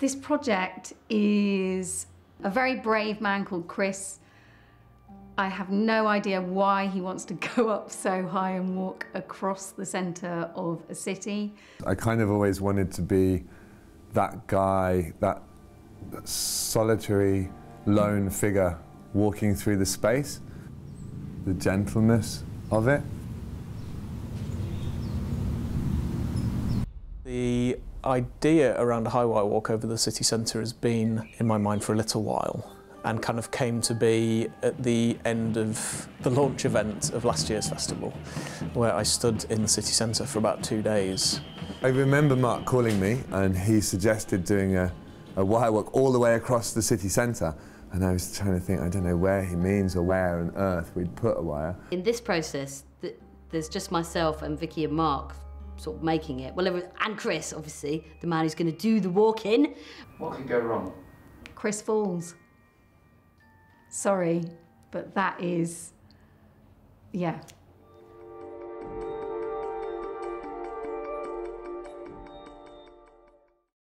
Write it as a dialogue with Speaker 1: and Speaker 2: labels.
Speaker 1: This project is a very brave man called Chris. I have no idea why he wants to go up so high and walk across the centre of a city.
Speaker 2: I kind of always wanted to be that guy, that, that solitary, lone figure walking through the space, the gentleness of it.
Speaker 3: The idea around a high wire walk over the city centre has been in my mind for a little while and kind of came to be at the end of the launch event of last year's festival where I stood in the city centre for about two days.
Speaker 2: I remember Mark calling me and he suggested doing a, a wire walk all the way across the city centre and I was trying to think, I don't know where he means or where on earth we'd put a wire.
Speaker 4: In this process, th there's just myself and Vicky and Mark sort of making it. Well, and Chris, obviously, the man who's going to do the walk-in.
Speaker 5: What could go wrong?
Speaker 1: Chris falls. Sorry, but that is, yeah,